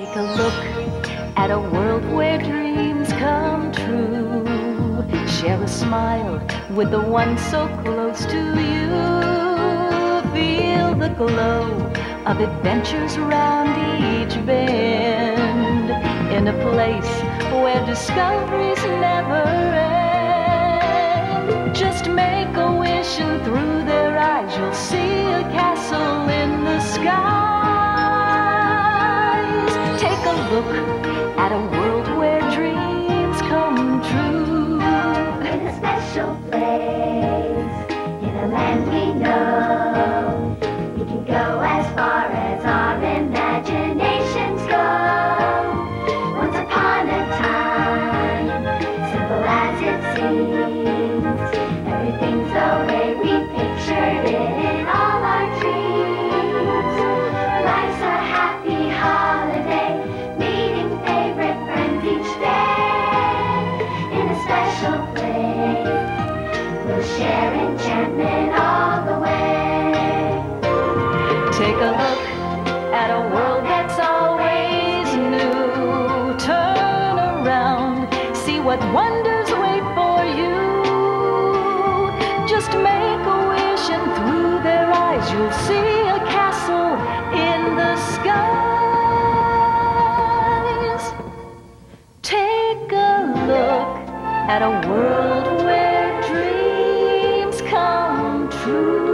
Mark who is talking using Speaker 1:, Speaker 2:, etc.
Speaker 1: Take a look at a world where dreams come true. Share a smile with the one so close to you. Feel the glow of adventures round each bend. In a place where discoveries never end. Just make a wish and through their eyes you'll see a castle Take a look at a world
Speaker 2: that's always new. Turn around, see what wonders wait for you. Just make a wish, and through their eyes, you'll see a castle in the skies. Take a look at a world where
Speaker 1: dreams come true.